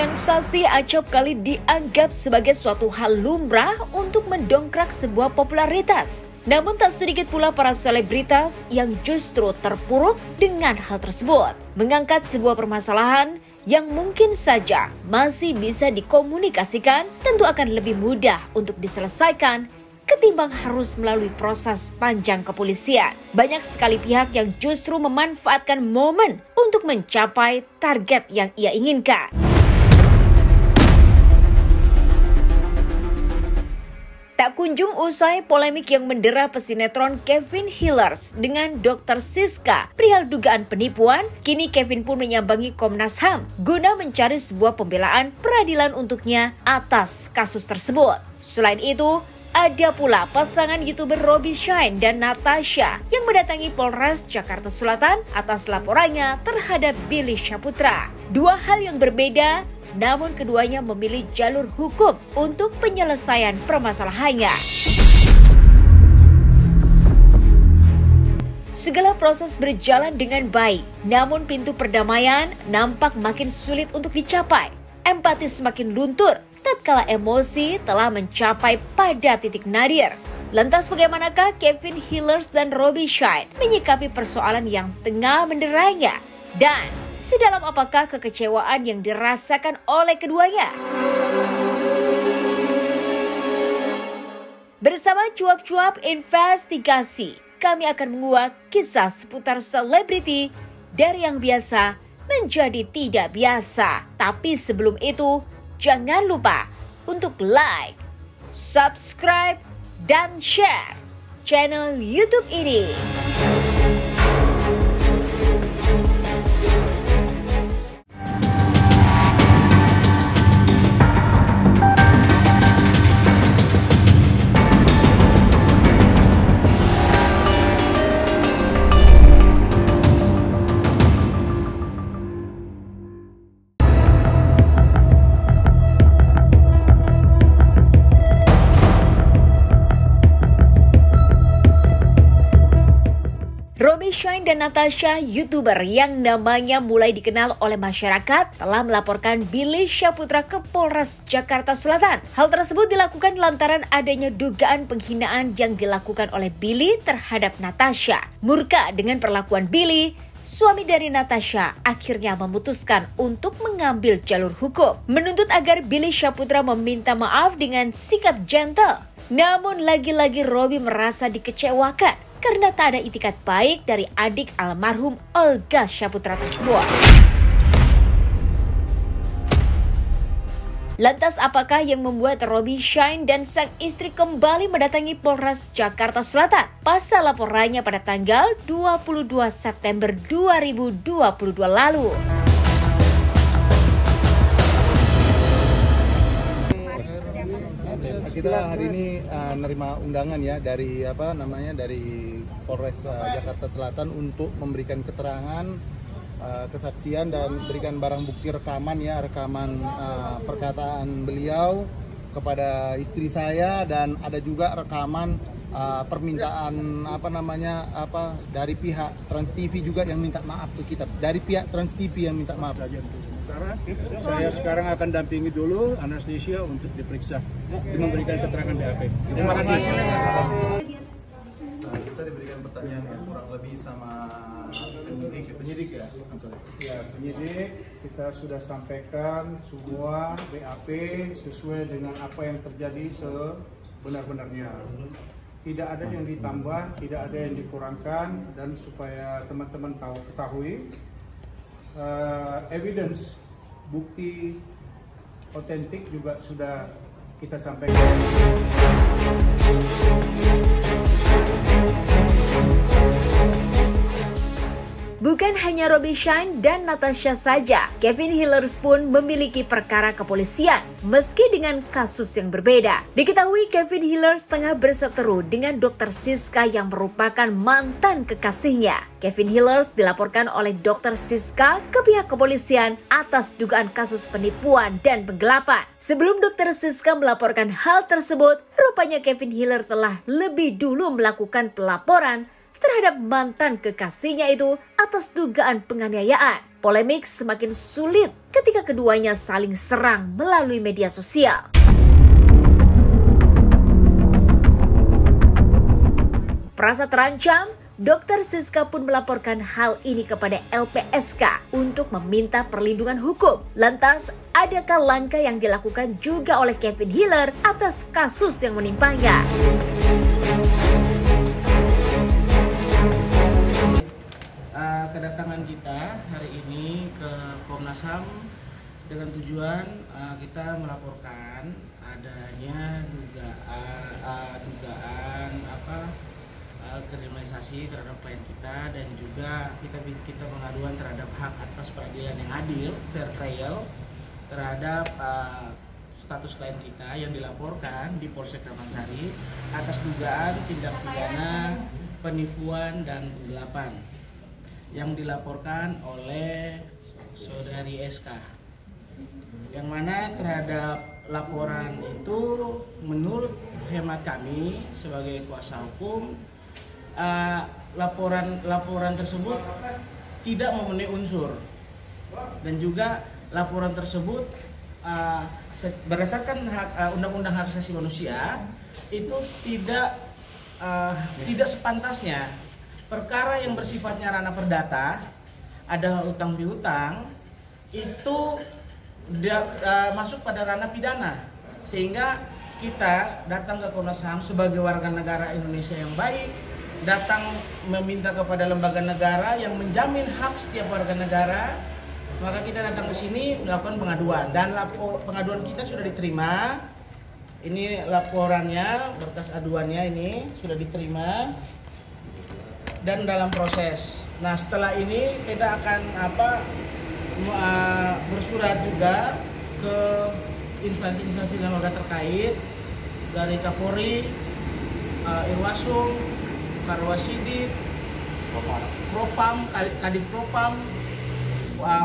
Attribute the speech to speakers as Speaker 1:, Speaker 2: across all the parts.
Speaker 1: Sensasi acap kali dianggap sebagai suatu hal lumrah untuk mendongkrak sebuah popularitas. Namun tak sedikit pula para selebritas yang justru terpuruk dengan hal tersebut. Mengangkat sebuah permasalahan yang mungkin saja masih bisa dikomunikasikan tentu akan lebih mudah untuk diselesaikan ketimbang harus melalui proses panjang kepolisian. Banyak sekali pihak yang justru memanfaatkan momen untuk mencapai target yang ia inginkan. Tak kunjung usai polemik yang mendera pesinetron Kevin Hillers dengan Dr. Siska perihal dugaan penipuan, kini Kevin pun menyambangi Komnas HAM guna mencari sebuah pembelaan peradilan untuknya atas kasus tersebut. Selain itu, ada pula pasangan youtuber Robby Shine dan Natasha yang mendatangi Polres Jakarta Selatan atas laporannya terhadap Billy Syaputra. Dua hal yang berbeda namun keduanya memilih jalur hukum untuk penyelesaian permasalahannya. Segala proses berjalan dengan baik, namun pintu perdamaian nampak makin sulit untuk dicapai. Empati semakin luntur tatkala emosi telah mencapai pada titik nadir. Lantas bagaimanakah Kevin Hillers dan Robbie Shine menyikapi persoalan yang tengah menderanya? Dan sedalam apakah kekecewaan yang dirasakan oleh keduanya? Bersama cuap-cuap investigasi, kami akan menguak kisah seputar selebriti dari yang biasa menjadi tidak biasa. Tapi sebelum itu, jangan lupa untuk like, subscribe, dan share channel YouTube ini. Robbie Shine dan Natasha, YouTuber yang namanya mulai dikenal oleh masyarakat, telah melaporkan Billy Syaputra ke Polres Jakarta Selatan. Hal tersebut dilakukan lantaran adanya dugaan penghinaan yang dilakukan oleh Billy terhadap Natasha. Murka dengan perlakuan Billy, suami dari Natasha akhirnya memutuskan untuk mengambil jalur hukum. Menuntut agar Billy Syaputra meminta maaf dengan sikap gentle. Namun lagi-lagi Robbie merasa dikecewakan karena tak ada itikat baik dari adik almarhum Olga Syaputra tersebut. Lantas apakah yang membuat Robbie Shine dan sang istri kembali mendatangi Polres Jakarta Selatan pasal laporannya pada tanggal 22 September 2022 lalu?
Speaker 2: Kita hari ini uh, nerima undangan ya dari apa namanya dari Polres uh, Jakarta Selatan untuk memberikan keterangan uh, kesaksian dan berikan barang bukti rekaman ya rekaman uh, perkataan beliau kepada istri saya dan ada juga rekaman uh, permintaan apa namanya apa dari pihak Trans TV juga yang minta maaf ke kita. Dari pihak Trans TV yang minta maaf
Speaker 3: sementara saya sekarang akan dampingi dulu anestesia untuk diperiksa memberikan keterangan BAP terima kasih.
Speaker 2: Nah, kita diberikan pertanyaan yang kurang lebih sama penyidik penyidik ya?
Speaker 3: Ya penyidik kita sudah sampaikan semua BAP sesuai dengan apa yang terjadi sebenar-benarnya. Tidak ada yang ditambah, tidak ada yang dikurangkan dan supaya teman-teman tahu ketahui uh, evidence bukti otentik juga sudah kita sampaikan.
Speaker 1: Bukan hanya Robbie Shine dan Natasha saja, Kevin Hillers pun memiliki perkara kepolisian, meski dengan kasus yang berbeda. Diketahui Kevin Hillers tengah berseteru dengan Dr. Siska yang merupakan mantan kekasihnya. Kevin Hillers dilaporkan oleh Dr. Siska ke pihak kepolisian atas dugaan kasus penipuan dan penggelapan. Sebelum Dr. Siska melaporkan hal tersebut, rupanya Kevin Hiller telah lebih dulu melakukan pelaporan terhadap mantan kekasihnya itu atas dugaan penganiayaan. Polemik semakin sulit ketika keduanya saling serang melalui media sosial. Perasa terancam, Dokter Siska pun melaporkan hal ini kepada LPSK untuk meminta perlindungan hukum. Lantas, adakah langkah yang dilakukan juga oleh Kevin Hiller atas kasus yang menimpanya?
Speaker 4: Kedatangan kita hari ini ke Komnas HAM dengan tujuan uh, kita melaporkan adanya dugaan uh, dugaan apa uh, kriminalisasi terhadap klien kita dan juga kita kita pengaduan terhadap hak atas peradilan yang adil fair trial terhadap uh, status klien kita yang dilaporkan di Polsek Ramansari atas dugaan tindak pidana penipuan dan penggelapan yang dilaporkan oleh saudari SK yang mana terhadap laporan itu menurut hemat kami sebagai kuasa hukum uh, laporan laporan tersebut tidak memenuhi unsur. Dan juga laporan tersebut uh, berdasarkan uh, undang-undang hak asasi manusia itu tidak tidak sepantasnya perkara yang bersifatnya ranah perdata ada utang piutang itu da, uh, masuk pada ranah pidana. Sehingga kita datang ke Komnas HAM sebagai warga negara Indonesia yang baik datang meminta kepada lembaga negara yang menjamin hak setiap warga negara maka kita datang ke sini melakukan pengaduan. Dan lapor, pengaduan kita sudah diterima. Ini laporannya berkas aduannya ini sudah diterima dan dalam proses. Nah setelah ini kita akan apa uh, bersurat juga ke instansi-instansi lembaga terkait dari Kapolri, uh, Irwasum, Karwasidit, Propam, Kadif Propam,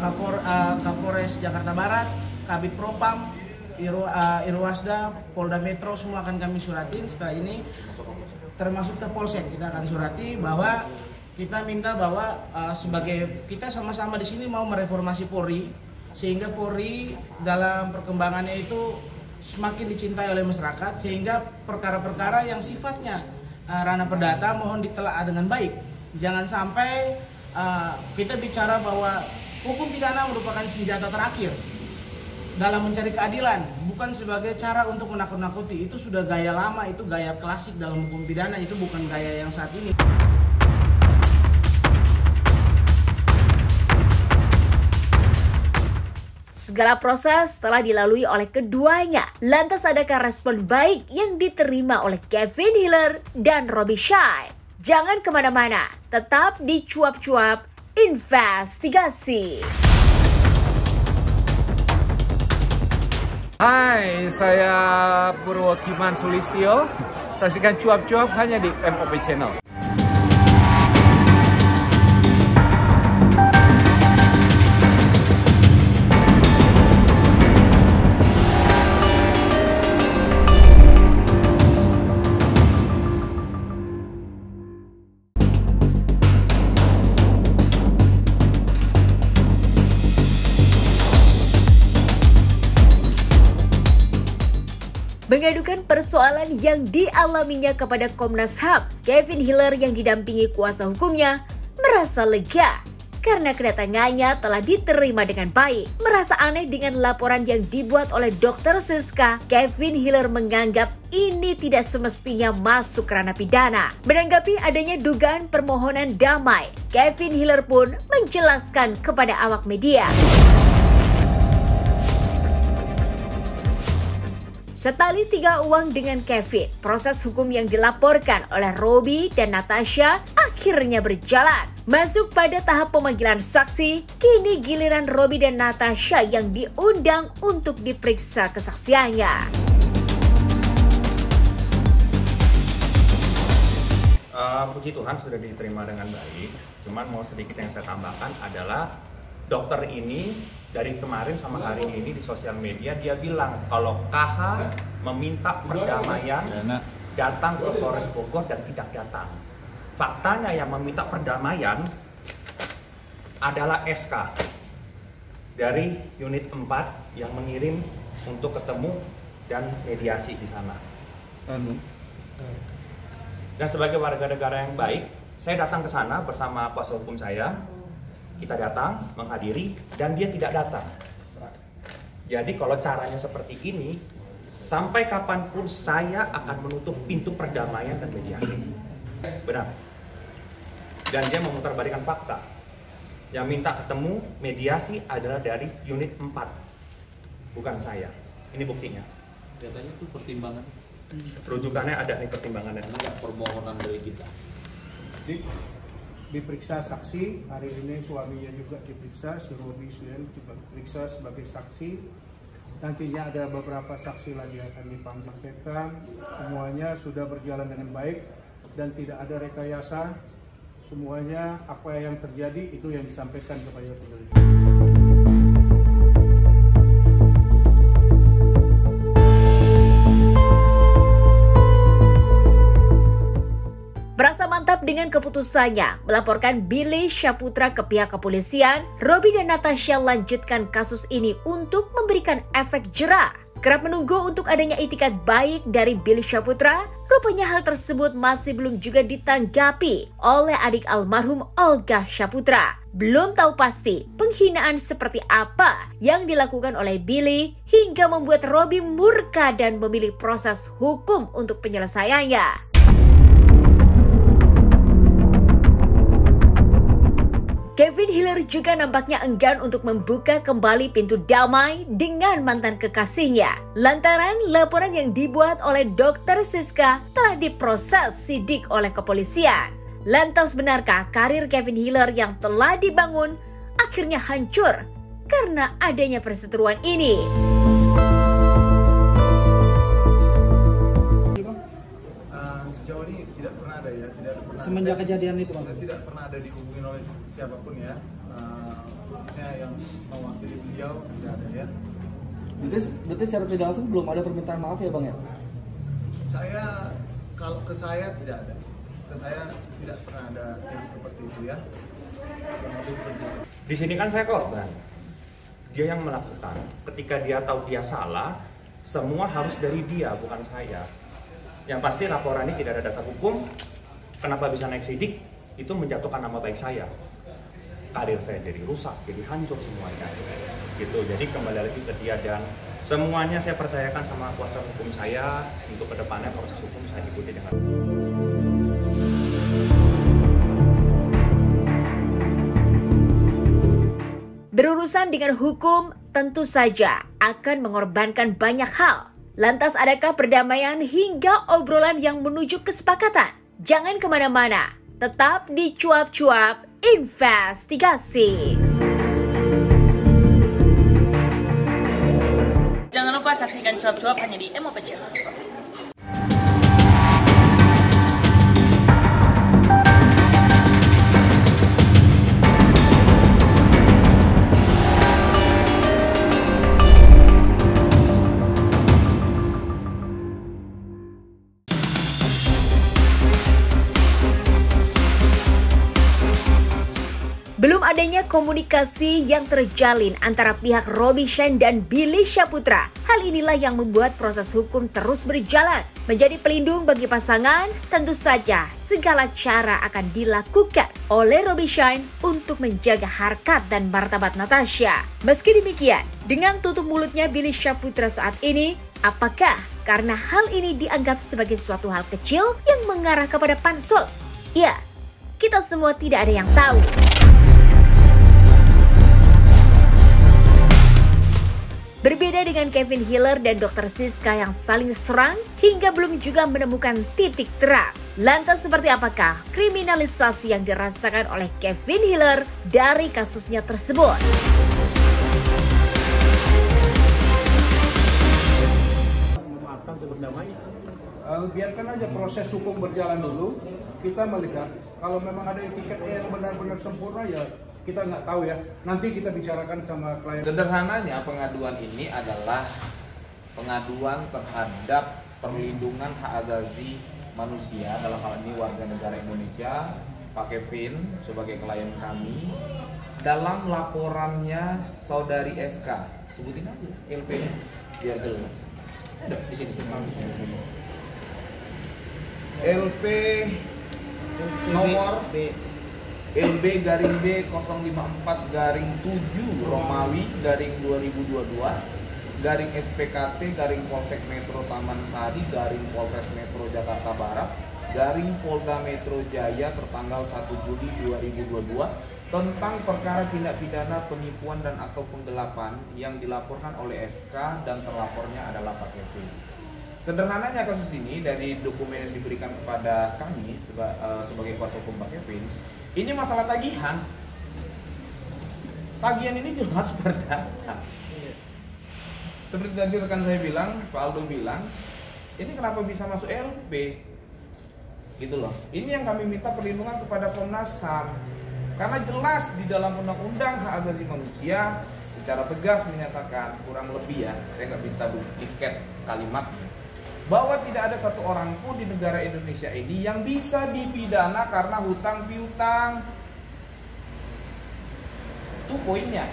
Speaker 4: Kapor, uh, Kapolres Jakarta Barat, Kabit Propam, Uh, Irwasda, Polda Metro semua akan kami suratin setelah ini termasuk ke Polsek kita akan surati bahwa kita minta bahwa uh, sebagai kita sama-sama di sini mau mereformasi Polri sehingga Polri dalam perkembangannya itu semakin dicintai oleh masyarakat sehingga perkara-perkara yang sifatnya uh, ranah perdata mohon ditelaah dengan baik. Jangan sampai uh, kita bicara bahwa hukum pidana merupakan senjata terakhir dalam mencari keadilan bukan sebagai cara untuk menakut-nakuti itu sudah gaya lama itu gaya klasik dalam hukum pidana itu bukan gaya yang saat ini
Speaker 1: Segala proses telah dilalui oleh keduanya. Lantas adakah respon baik yang diterima oleh Kevin Hiller dan Robbie Shine? Jangan ke mana-mana, tetap di cuap-cuap investigasi.
Speaker 5: Hai, saya Purwokiman Sulistio. Saksikan cuap-cuap hanya di MOP Channel.
Speaker 1: Mengadukan persoalan yang dialaminya kepada Komnas HAM. Kevin Hiller yang didampingi kuasa hukumnya merasa lega karena kedatangannya telah diterima dengan baik. Merasa aneh dengan laporan yang dibuat oleh Dr. Siska, Kevin Hiller menganggap ini tidak semestinya masuk ranah pidana. Menanggapi adanya dugaan permohonan damai, Kevin Hiller pun menjelaskan kepada awak media. Setali tiga uang dengan Kevin, proses hukum yang dilaporkan oleh Robi dan Natasha akhirnya berjalan. Masuk pada tahap pemanggilan saksi, kini giliran Robi dan Natasha yang diundang untuk diperiksa kesaksiannya.
Speaker 6: Uh, puji Tuhan sudah diterima dengan baik. Cuman mau sedikit yang saya tambahkan adalah dokter ini dari kemarin sama hari ini di sosial media dia bilang kalau KH meminta perdamaian datang ke Polres Bogor dan tidak datang. faktanya yang meminta perdamaian adalah SK dari unit 4 yang mengirim untuk ketemu dan mediasi di sana. Dan sebagai warga negara yang baik, saya datang ke sana bersama kuasa hukum saya. Kita datang, menghadiri, dan dia tidak datang. Jadi kalau caranya seperti ini, sampai kapan pun saya akan menutup pintu perdamaian dan mediasi. Benar. Dan dia memutarbalikan fakta. Yang minta ketemu mediasi adalah dari unit 4. Bukan saya. Ini buktinya.
Speaker 7: Katanya itu pertimbangan
Speaker 6: Rujukannya ada nih pertimbangannya.
Speaker 7: nggak permohonan dari kita.
Speaker 3: Di, diperiksa saksi. Hari ini suaminya juga diperiksa si Robi diperiksa sebagai saksi. Nantinya ada beberapa saksi lagi akan dipanggilkan. Semuanya sudah berjalan dengan baik dan tidak ada rekayasa. Semuanya apa yang terjadi itu yang disampaikan kepada pemerintah
Speaker 1: dengan keputusannya melaporkan Billy Syaputra ke pihak kepolisian, Robby dan Natasha lanjutkan kasus ini untuk memberikan efek jerah. Kerap menunggu untuk adanya itikat baik dari Billy Syaputra, rupanya hal tersebut masih belum juga ditanggapi oleh adik almarhum Olga Syaputra. Belum tahu pasti penghinaan seperti apa yang dilakukan oleh Billy hingga membuat Robby murka dan memilih proses hukum untuk penyelesaiannya. Kevin Hiller juga nampaknya enggan untuk membuka kembali pintu damai dengan mantan kekasihnya. Lantaran laporan yang dibuat oleh Dr. Siska telah diproses sidik oleh kepolisian. Lantas benarkah karir Kevin Hiller yang telah dibangun akhirnya hancur karena adanya perseteruan ini?
Speaker 4: Semenjak
Speaker 2: saya-
Speaker 4: kejadian itu, Bang?
Speaker 2: saya tidak pernah ada dihubungin oleh siapa pun ya. Uh, khususnya yang mewakili beliau tidak ada ya.
Speaker 8: Berarti, berarti secara tidak langsung belum ada permintaan maaf ya bang ya?
Speaker 2: Saya kalau ke saya tidak ada. Ke saya tidak pernah ada yang seperti itu ya. Seperti itu.
Speaker 6: Di sini kan saya korban. Dia yang melakukan. Ketika dia tahu dia salah, semua harus dari dia, bukan saya. Yang pasti laporan ini tidak ada dasar hukum. Kenapa bisa naik sidik? Itu menjatuhkan nama baik saya. Karir saya jadi rusak, jadi hancur semuanya. Gitu. Jadi kembali lagi ke dia dan semuanya saya percayakan sama kuasa hukum saya untuk ke depannya proses hukum saya ikuti dengan
Speaker 1: Berurusan dengan hukum tentu saja akan mengorbankan banyak hal. Lantas adakah perdamaian hingga obrolan yang menuju kesepakatan? Jangan ke mana-mana, tetap di cuap-cuap investigasi.
Speaker 9: Jangan lupa saksikan cuap-cuap hanya di MOP
Speaker 1: komunikasi yang terjalin antara pihak Robi Shine dan Billy Syaputra. Hal inilah yang membuat proses hukum terus berjalan. Menjadi pelindung bagi pasangan, tentu saja segala cara akan dilakukan oleh Robi Shine untuk menjaga harkat dan martabat Natasha. Meski demikian, dengan tutup mulutnya Billy Syaputra saat ini, apakah karena hal ini dianggap sebagai suatu hal kecil yang mengarah kepada pansos? Ya, kita semua tidak ada yang tahu. Berbeda dengan Kevin Hiller dan Dr. Siska yang saling serang hingga belum juga menemukan titik terang. Lantas seperti apakah kriminalisasi yang dirasakan oleh Kevin Hiller dari kasusnya tersebut?
Speaker 3: Eh, biarkan aja proses hukum berjalan dulu. Kita melihat kalau memang ada etiket yang benar-benar sempurna ya kita nggak tahu ya. Nanti kita bicarakan sama klien.
Speaker 7: Sederhananya pengaduan ini adalah pengaduan terhadap perlindungan hak azazi manusia. Dalam hal ini warga negara Indonesia Pak Kevin sebagai klien kami. Dalam laporannya saudari SK sebutin aja LP nya biar jelas. Ada di sini. LP nomor
Speaker 4: B
Speaker 7: LB garing B 054 garing 7 Romawi garing 2022 garing SPKT garing Polsek Metro Taman Sari garing Polres Metro Jakarta Barat garing Polda Metro Jaya tertanggal 1 Juli 2022 tentang perkara tindak pidana penipuan dan atau penggelapan yang dilaporkan oleh SK dan terlapornya adalah Pak Kevin. Sederhananya kasus ini dari dokumen yang diberikan kepada kami eh, sebagai kuasa hukum Pak Kevin, ini masalah tagihan. Tagihan ini jelas perdata. Seperti tadi rekan saya bilang, Pak Aldo bilang, ini kenapa bisa masuk LP? Gitu loh. Ini yang kami minta perlindungan kepada Komnas HAM. Karena jelas di dalam Undang-Undang Hak Asasi Manusia secara tegas menyatakan kurang lebih ya, saya nggak bisa tiket kalimat bahwa tidak ada satu orang pun di negara Indonesia ini yang bisa dipidana karena hutang piutang. Itu poinnya.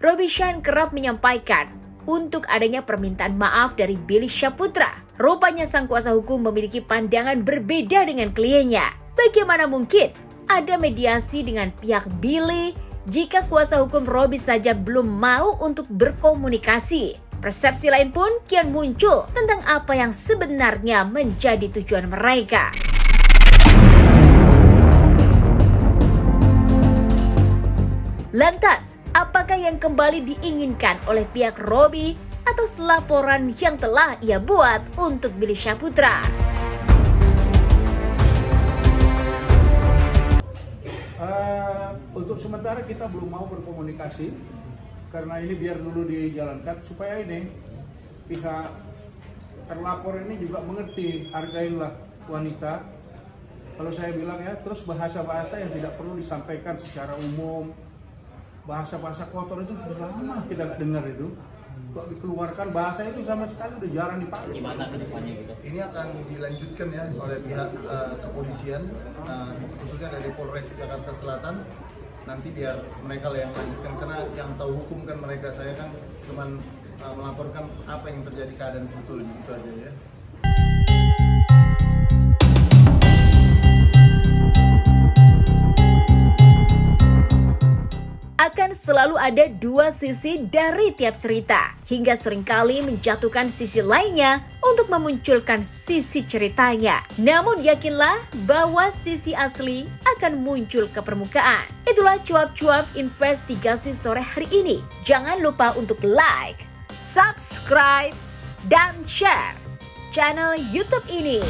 Speaker 1: Robi Shine kerap menyampaikan untuk adanya permintaan maaf dari Billy Syaputra. Rupanya sang kuasa hukum memiliki pandangan berbeda dengan kliennya. Bagaimana mungkin ada mediasi dengan pihak Billy jika kuasa hukum Robi saja belum mau untuk berkomunikasi? Persepsi lain pun kian muncul tentang apa yang sebenarnya menjadi tujuan mereka. Lantas, apakah yang kembali diinginkan oleh pihak Robi atas laporan yang telah ia buat untuk Billy Syaputra?
Speaker 3: Untuk sementara kita belum mau berkomunikasi karena ini biar dulu dijalankan supaya ini pihak terlapor ini juga mengerti hargailah wanita. Kalau saya bilang ya terus bahasa-bahasa yang tidak perlu disampaikan secara umum bahasa-bahasa kotor itu sudah lama kita nggak dengar itu kok dikeluarkan bahasa itu sama sekali udah jarang dipakai
Speaker 8: Gimana ke depannya gitu?
Speaker 2: Ini akan dilanjutkan ya oleh pihak eh, kepolisian, eh, khususnya dari Polres Jakarta Selatan. Nanti biar mereka lah yang lanjutkan karena yang tahu hukum kan mereka. Saya kan cuman eh, melaporkan apa yang terjadi keadaan sebetulnya itu aja ya.
Speaker 1: Akan selalu ada dua sisi dari tiap cerita, hingga sering kali menjatuhkan sisi lainnya untuk memunculkan sisi ceritanya. Namun yakinlah bahwa sisi asli akan muncul ke permukaan. Itulah cuap-cuap investigasi sore hari ini. Jangan lupa untuk like, subscribe, dan share channel YouTube ini.